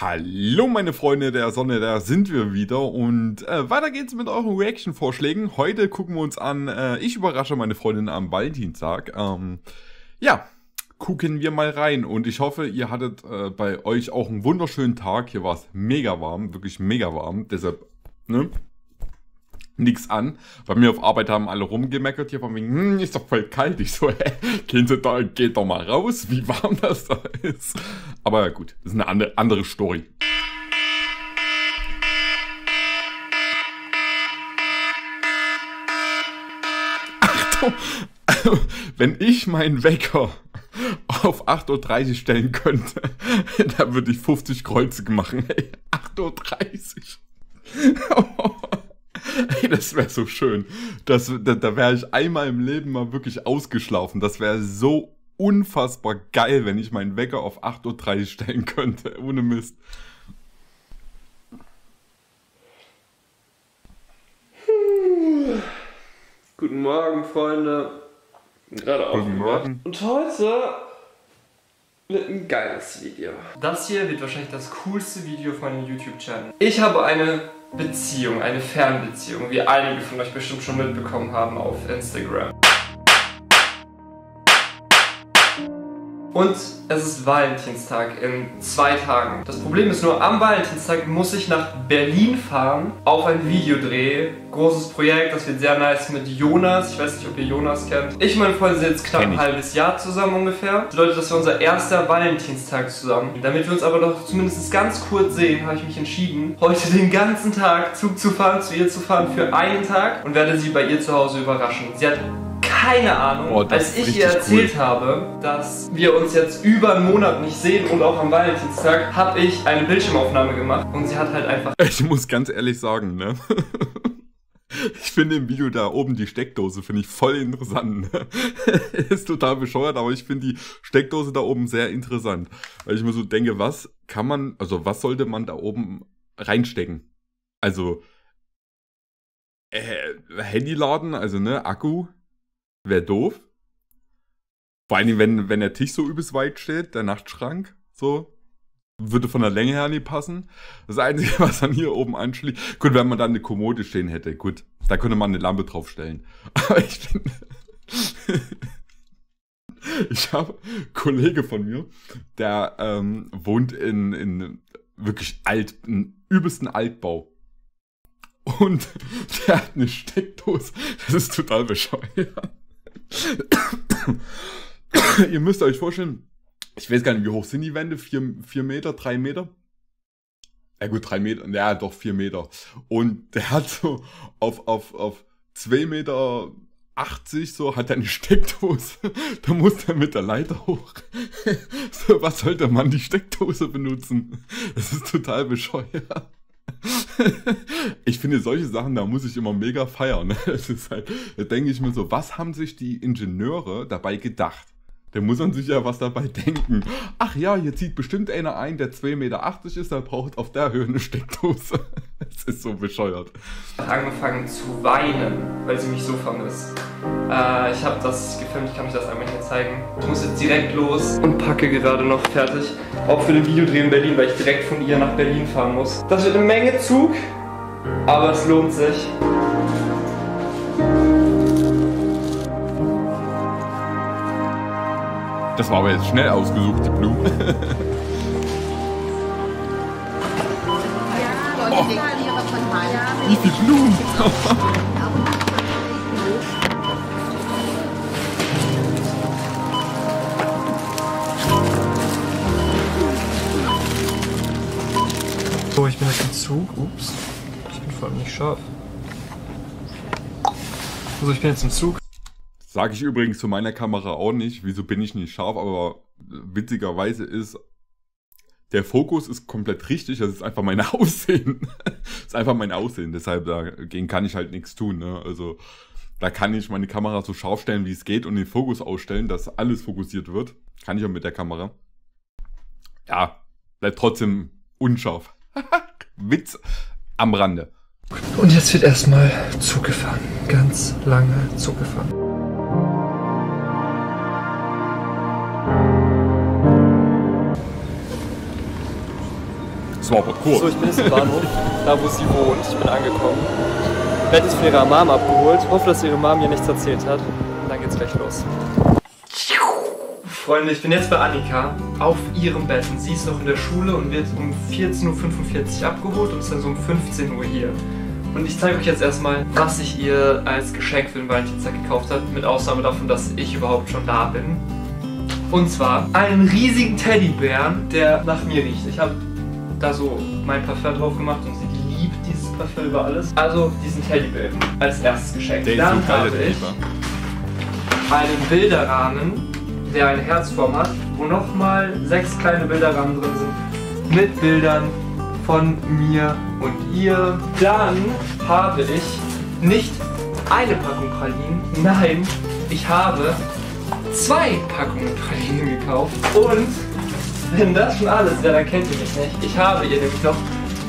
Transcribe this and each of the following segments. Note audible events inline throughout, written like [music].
Hallo meine Freunde der Sonne, da sind wir wieder und äh, weiter geht's mit euren Reaction-Vorschlägen. Heute gucken wir uns an, äh, ich überrasche meine Freundin am Valentinstag. Ähm, ja, gucken wir mal rein und ich hoffe, ihr hattet äh, bei euch auch einen wunderschönen Tag. Hier war es mega warm, wirklich mega warm, deshalb, ne, nix an. Bei mir auf Arbeit haben alle rumgemeckert hier von wegen, hm, ist doch voll kalt. Ich so, [laughs] hä, gehen Sie da, geht doch mal raus, wie warm das da ist. Aber ja gut, das ist eine andere, andere Story. Achtung, [laughs] wenn ich meinen Wecker auf 8.30 Uhr stellen könnte, [laughs] da würde ich 50 Kreuze machen. Ey, 8.30 Uhr. Ey, das wäre so schön. Das, da da wäre ich einmal im Leben mal wirklich ausgeschlafen. Das wäre so unfassbar geil, wenn ich meinen Wecker auf 8.30 Uhr stellen könnte. [laughs] Ohne Mist. Guten Morgen, Freunde. Gerade Guten Morgen. Und heute wird ein geiles Video. Das hier wird wahrscheinlich das coolste Video auf meinem YouTube-Channel. Ich habe eine Beziehung, eine Fernbeziehung, wie einige von euch bestimmt schon mitbekommen haben auf Instagram. Und es ist Valentinstag in zwei Tagen. Das Problem ist nur, am Valentinstag muss ich nach Berlin fahren auf ein Videodreh. Großes Projekt, das wird sehr nice mit Jonas. Ich weiß nicht, ob ihr Jonas kennt. Ich und meine Freunde sind jetzt knapp ein halbes Jahr zusammen ungefähr. Das bedeutet, das wäre unser erster Valentinstag zusammen. Damit wir uns aber doch zumindest ganz kurz sehen, habe ich mich entschieden, heute den ganzen Tag Zug zu fahren, zu ihr zu fahren für einen Tag und werde sie bei ihr zu Hause überraschen. Sie hat keine Ahnung, das als ich ihr erzählt habe, dass wir uns jetzt über einen Monat nicht sehen und auch am Valentinstag, habe ich eine Bildschirmaufnahme gemacht und sie hat halt einfach [laughs] Ich muss ganz ehrlich sagen, ne? [laughs] Ich finde im Video da oben die Steckdose, finde ich voll interessant. Ne? [laughs] Ist total bescheuert, aber ich finde die Steckdose da oben sehr interessant. Weil ich mir so denke, was kann man, also was sollte man da oben reinstecken? Also, äh, Handyladen, also ne, Akku, wäre doof. Vor allem, wenn, wenn der Tisch so übelst weit steht, der Nachtschrank, so. Würde von der Länge her nicht passen. Das Einzige, [laughs] was dann hier oben anschließt. Gut, wenn man dann eine Kommode stehen hätte, gut. Da könnte man eine Lampe draufstellen. [laughs] Aber ich finde. [laughs] ich habe einen Kollege von mir, der ähm, wohnt in, in wirklich alt, in übelsten Altbau. Und der hat eine Steckdose. Das ist total bescheuert. [coughs] Ihr müsst euch vorstellen, ich weiß gar nicht, wie hoch sind die Wände? Vier, vier Meter, drei Meter? Ja gut, drei Meter, ja doch, vier Meter. Und der hat so auf, auf, auf zwei Meter 80 so, hat er eine Steckdose. [laughs] Da muss er mit der Leiter hoch. [laughs] So, was sollte man die Steckdose benutzen? Das ist total bescheuert. [laughs] Ich finde solche Sachen, da muss ich immer mega feiern. [laughs] halt, da denke ich mir so, was haben sich die Ingenieure dabei gedacht? Da muss man sich ja was dabei denken. Ach ja, hier zieht bestimmt einer ein, der 2,80 Meter ist, der braucht auf der Höhe eine Steckdose. [laughs] Das ist so bescheuert. angefangen zu weinen, weil sie mich so vermisst. Äh, ich habe das gefilmt, ich kann euch das einmal hier zeigen. Ich muss jetzt direkt los und packe gerade noch fertig. Auch für den Videodreh in Berlin, weil ich direkt von ihr nach Berlin fahren muss. Das wird eine Menge Zug, aber es lohnt sich. Das war aber jetzt schnell ausgesucht, die Blumen. [laughs] oh. Wie viele Blumen? So, ich bin jetzt im Zug. Ups. Ich bin vor allem nicht scharf. Also ich bin jetzt im Zug. Sage ich übrigens zu meiner Kamera auch nicht. Wieso bin ich nicht scharf? Aber witzigerweise ist, der Fokus ist komplett richtig. Das ist einfach mein [laughs] Aussehen. das ist einfach mein Aussehen. Deshalb dagegen kann ich halt nichts tun. Ne? Also da kann ich meine Kamera so scharf stellen, wie es geht und den Fokus ausstellen, dass alles fokussiert wird. Kann ich auch mit der Kamera. Ja, bleibt trotzdem unscharf. [laughs] Witz am Rande. Und jetzt wird erstmal Zug gefahren. Ganz lange Zug Das war aber kurz. So, ich bin jetzt im Bahnhof, da wo sie wohnt. Ich bin angekommen. Werde jetzt von ihrer Mom abgeholt. Hoffe, dass ihre Mom ihr nichts erzählt hat. Und dann geht's gleich los. Freunde, ich bin jetzt bei Annika auf ihrem Bett und sie ist noch in der Schule und wird um 14.45 Uhr abgeholt und ist dann so um 15 Uhr hier. Und ich zeige euch jetzt erstmal, was ich ihr als Geschenk für den Valentinstag gekauft habe, mit Ausnahme davon, dass ich überhaupt schon da bin. Und zwar einen riesigen Teddybären, der nach mir riecht. Ich habe da so mein Parfum drauf gemacht und sie liebt dieses Parfum über alles. Also diesen Teddybären als erstes Geschenk. Ist Dann geil, habe ich einen Bilderrahmen, der eine Herzform hat, wo nochmal sechs kleine Bilderrahmen drin sind, mit Bildern von mir und ihr. Dann habe ich nicht eine Packung Pralinen, nein, ich habe zwei Packungen Pralinen gekauft. Und wenn das schon alles ist, ja, dann kennt ihr mich nicht. Ich habe ihr nämlich noch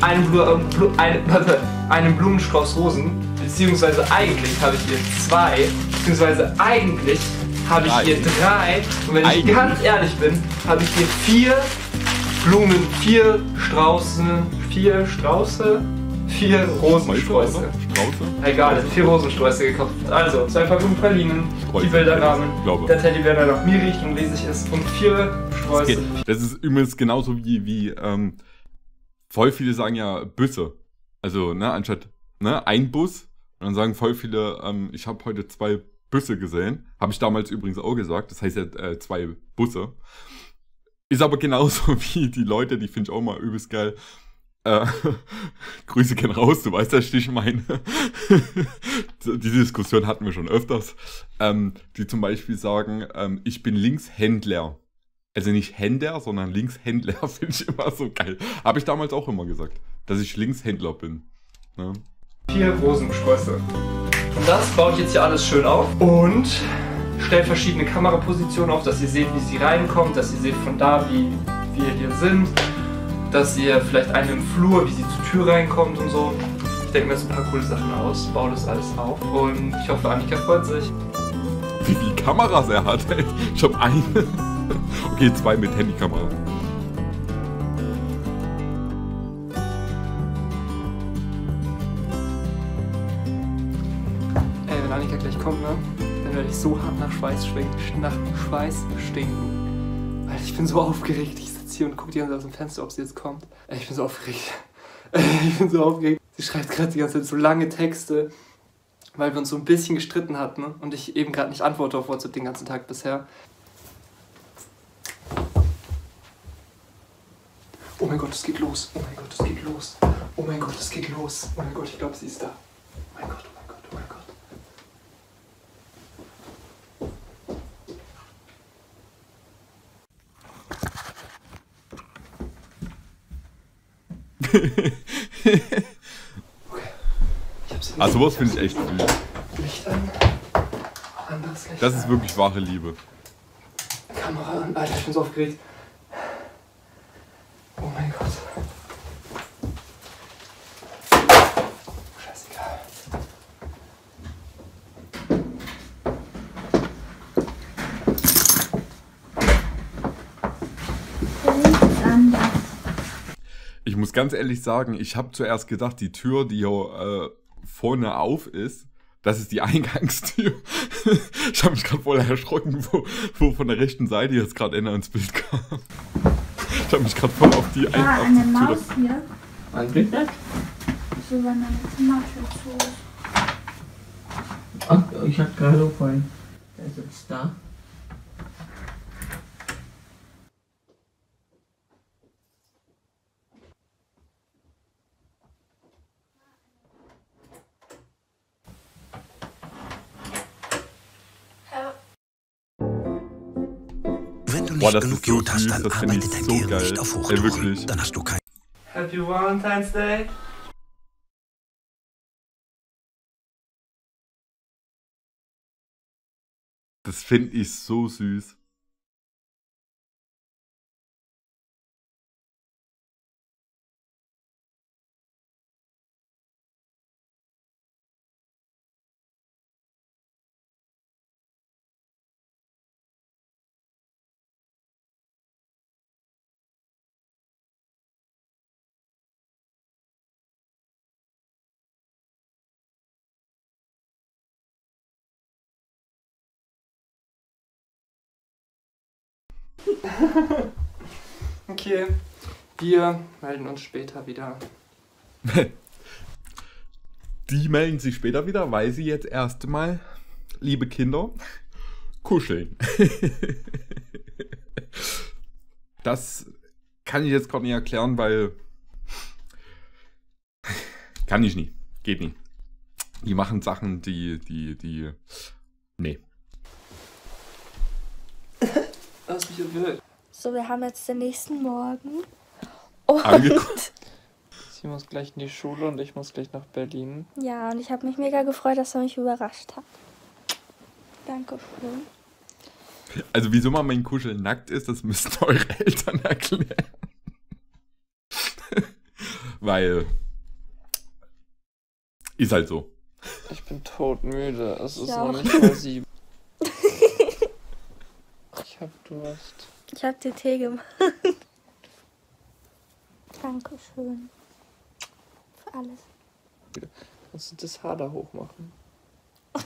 einen, Blu äh, Blu [laughs] warte, einen Blumenstrauß Rosen, beziehungsweise eigentlich habe ich ihr zwei, beziehungsweise eigentlich habe ich ihr drei. Und wenn ich ganz ehrlich bin, habe ich ihr vier Blumen, vier Strauße, vier Strauße, vier Rosensträuße. Strauße? Egal, vier Rosensträuße gekauft. Also, zwei Packungen Pralinen, die glaube. der Teddybär, der nach mir riecht und riesig ist und vier Sträuße. Das ist übrigens genauso wie, wie ähm, voll viele sagen ja Büsse. Also, ne, anstatt ne, ein Bus. Und dann sagen voll viele, ähm, ich habe heute zwei Büsse gesehen. Habe ich damals übrigens auch gesagt. Das heißt ja äh, zwei Busse. Ist aber genauso [laughs] wie die Leute, die finde ich auch mal übelst geil. Äh, [laughs] Grüße gehen raus, du weißt, dass ich meine. [laughs] Diese Diskussion hatten wir schon öfters. Ähm, die zum Beispiel sagen, ähm, ich bin Linkshändler. Also nicht Händler, sondern Linkshändler [laughs] finde ich immer so geil. Habe ich damals auch immer gesagt, dass ich Linkshändler bin. Ne? vier Rosensträuße. Und das baue ich jetzt hier alles schön auf und stelle verschiedene Kamerapositionen auf, dass ihr seht, wie sie reinkommt, dass ihr seht von da, wie wir hier sind, dass ihr vielleicht einen im Flur, wie sie zur Tür reinkommt und so. Ich denke mir jetzt ein paar coole Sachen aus, baue das alles auf und ich hoffe, Annika freut sich. Wie viele Kameras er hat. ey. [laughs] Ich habe eine. Okay, zwei mit Handykamera. Ey, wenn Annika gleich kommt, ne, dann werde ich so hart nach Schweiß stinken. Nach Schweiß stinken. Alter, ich bin so aufgeregt. Ich hier und gucke die ganze Zeit aus dem Fenster, ob sie jetzt kommt. Ey, ich bin so aufgeregt. [laughs] Ich bin so aufgeregt. Sie schreibt gerade die ganze Zeit so lange Texte, weil wir uns so ein bisschen gestritten hatten und ich eben gerade nicht antworte auf WhatsApp den ganzen Tag bisher. Oh mein Gott, es geht los. Oh mein Gott, es geht los. Oh mein Gott, es geht los. Oh mein Gott, ich glaube, sie ist da. Oh mein Gott, oh mein Gott, oh mein Gott. [laughs] Ah, sowas finde ich echt süß. Licht an. Anderes Licht Das ist wirklich wahre Liebe. Kamera an. Alter, ich bin so aufgeregt. Oh mein Gott. Scheißegal. Ich muss ganz ehrlich sagen, ich habe zuerst gedacht, die Tür, die hier äh, vorne auf ist, das ist die [laughs] Eingangstür. [laughs] ich habe mich gerade voll erschrocken, wo, wo von der rechten Seite jetzt gerade einer ins Bild kam. Ich habe mich gerade voll auf die, Ein Ah, eine. Maus hier. Ein Blick? So, wenn zu ist. Ach, ich hatte gerade vorhin. Der sitzt da. Wenn du nicht Boah, das genug so Jod hast, dann arbeitet dein so Gehirn geil. nicht auf Ey, Hochtouren. wirklich. Dann hast du kein Happy Valentine's Day. Das finde ich so süß. [laughs] Okay, wir melden uns später wieder. [laughs] Die melden sich später wieder, weil sie jetzt erstmal, liebe Kinder, kuscheln. [laughs] Das kann ich jetzt gerade nicht erklären, weil kann ich nie. Geht nie. Die machen Sachen, die, die, die. Nee. Lass mich erwürgt. So, wir haben jetzt den nächsten Morgen. Und. Sie muss gleich in die Schule und ich muss gleich nach Berlin. ja, und ich habe mich mega gefreut, dass er mich überrascht hat. Dankeschön. Also, wieso man mein Kuscheln nackt ist, das müssen [laughs] eure Eltern erklären. [laughs] weil. Ist halt so. Ich bin todmüde. Es ist Ich noch nicht mal sieben. Ich hab Durst. Ich habe dir Tee gemacht. [laughs] Dankeschön. Für alles. Kannst du das Haar da hochmachen? [laughs]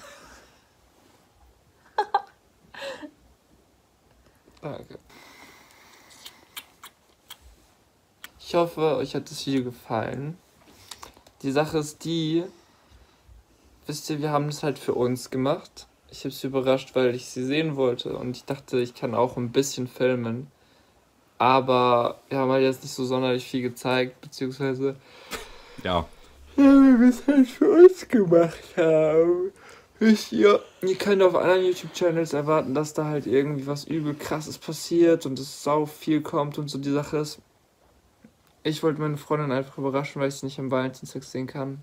Danke. Ich hoffe, euch hat das Video gefallen. Die Sache ist die, wisst ihr, wir haben das halt für uns gemacht. Ich habe sie überrascht, weil ich sie sehen wollte und ich dachte, ich kann auch ein bisschen filmen. Aber wir haben halt jetzt nicht so sonderlich viel gezeigt, beziehungsweise Ja. ja, wir es halt für uns gemacht haben. Wisst ihr, ihr könnt auf anderen YouTube-Channels erwarten, dass da halt irgendwie was übel krasses passiert und es sau viel kommt und so die Sache ist. Ich wollte meine Freundin einfach überraschen, weil ich sie nicht am Valentinstag sehen kann.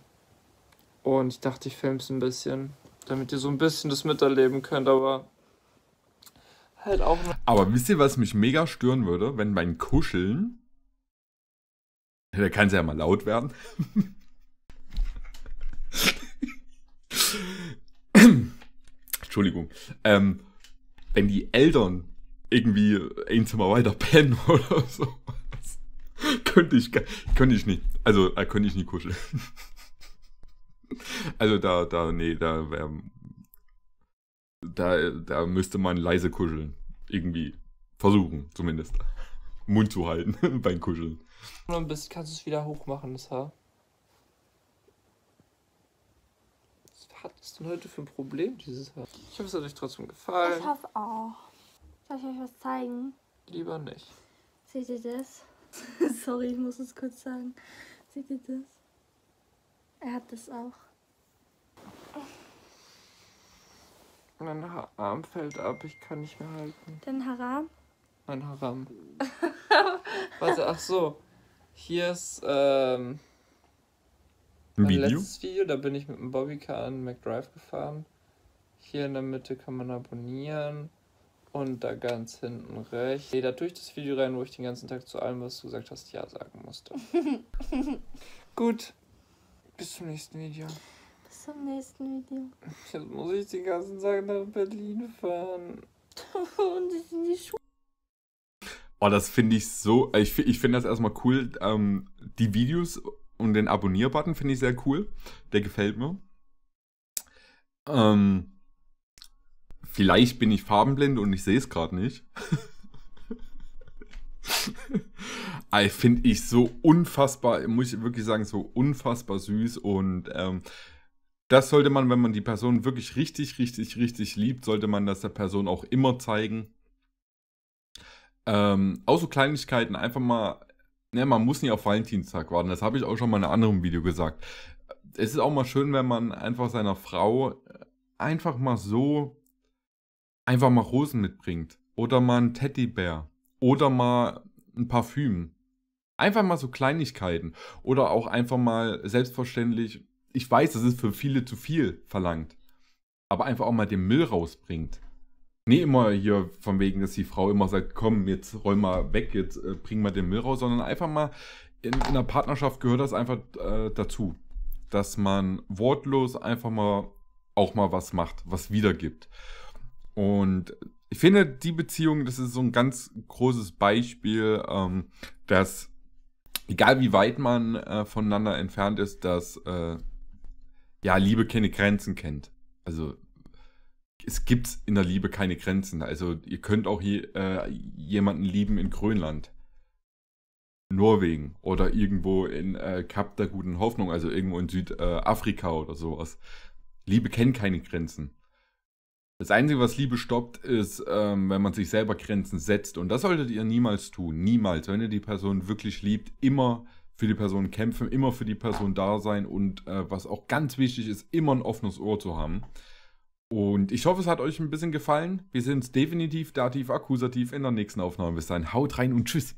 Und ich dachte, ich filme es ein bisschen, damit ihr so ein bisschen das miterleben könnt, aber halt auch noch. Aber wisst ihr, was mich mega stören würde, wenn beim Kuscheln. Da kann es ja mal laut werden. [laughs] Entschuldigung. Ähm, wenn die Eltern irgendwie ein Zimmer weiter pennen [laughs] oder so. könnte ich, könnte ich nicht. Also, da könnte ich nie kuscheln. [laughs] Also da, da, nee, da wäre da, da müsste man leise kuscheln. Irgendwie. Versuchen, zumindest. Mund zu halten [laughs] beim Kuscheln. noch ein bisschen. Kannst du es wieder hochmachen, das Haar? Was hat es denn heute für ein Problem, dieses Haar? Ich hoffe, es hat euch trotzdem gefallen. Ich hoffe auch. Soll ich euch was zeigen? Lieber nicht. Seht ihr das? [laughs] Sorry, ich muss es kurz sagen. Seht ihr das? Er hat das auch. Mein ha Arm fällt ab, ich kann nicht mehr halten. Den Haram? Mein Haram. [laughs] Warte, ach so. Hier ist ähm, Ein mein Video? letztes Video, da bin ich mit dem Bobbycar an McDrive gefahren. Hier in der Mitte kann man abonnieren. Und da ganz hinten rechts. Nee, da tue ich das Video rein, wo ich den ganzen Tag zu allem, was du gesagt hast, Ja sagen musste. [laughs] Gut. Bis zum nächsten Video. Zum nächsten Video. Jetzt muss ich den ganzen Tag nach Berlin fahren. [laughs] Und ich in die Schule. Oh, das finde ich so. Ich, fi- ich finde das erstmal cool. Ähm, die Videos und den Abonnier-Button finde ich sehr cool. Der gefällt mir. Ähm, vielleicht bin ich farbenblind und ich sehe es gerade nicht. [laughs] Ey, finde ich so unfassbar, muss ich wirklich sagen, so unfassbar süß und ähm, das sollte man, wenn man die Person wirklich richtig, richtig, richtig liebt, sollte man das der Person auch immer zeigen. Ähm, auch so Kleinigkeiten, einfach mal, ne, man muss nicht auf Valentinstag warten, das habe ich auch schon mal in einem anderen Video gesagt. Es ist auch mal schön, wenn man einfach seiner Frau äh, einfach mal so, einfach mal Rosen mitbringt. Oder mal einen Teddybär. Oder mal ein Parfüm. Einfach mal so Kleinigkeiten. Oder auch einfach mal selbstverständlich, ich weiß, das ist für viele zu viel verlangt. Aber einfach auch mal den Müll rausbringt. Nee, immer hier von wegen, dass die Frau immer sagt, komm, jetzt roll mal weg, jetzt äh, bring mal den Müll raus, sondern einfach mal, in, in einer Partnerschaft gehört das einfach äh, dazu. Dass man wortlos einfach mal auch mal was macht, was wiedergibt. Und ich finde, die Beziehung, das ist so ein ganz großes Beispiel, ähm, dass, egal wie weit man äh, voneinander entfernt ist, dass, äh, ja, Liebe keine Grenzen kennt. Also, es gibt in der Liebe keine Grenzen. Also ihr könnt auch je, äh, jemanden lieben in Grönland. Norwegen oder irgendwo in äh, Kap der guten Hoffnung, also irgendwo in Südafrika oder sowas. Liebe kennt keine Grenzen. Das Einzige, was Liebe stoppt, ist, ähm, wenn man sich selber Grenzen setzt. Und das solltet ihr niemals tun. Niemals. Wenn ihr die Person wirklich liebt, immer für die Person kämpfen, immer für die Person da sein und äh, was auch ganz wichtig ist, immer ein offenes Ohr zu haben. Und ich hoffe, es hat euch ein bisschen gefallen. Wir sind definitiv dativ, akkusativ in der nächsten Aufnahme. Bis dahin, haut rein und tschüss.